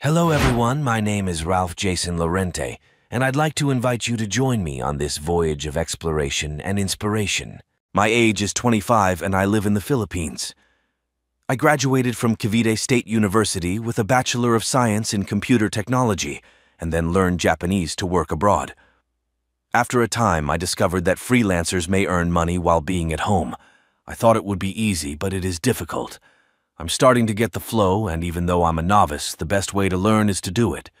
Hello, everyone. My name is Ralph Jason Laurente, and I'd like to invite you to join me on this voyage of exploration and inspiration. My age is 25, and I live in the Philippines. I graduated from Cavite State University with a Bachelor of Science in Computer Technology and then learned Japanese to work abroad. After a time, I discovered that freelancers may earn money while being at home. I thought it would be easy, but it is difficult. I'm starting to get the flow, and even though I'm a novice, the best way to learn is to do it.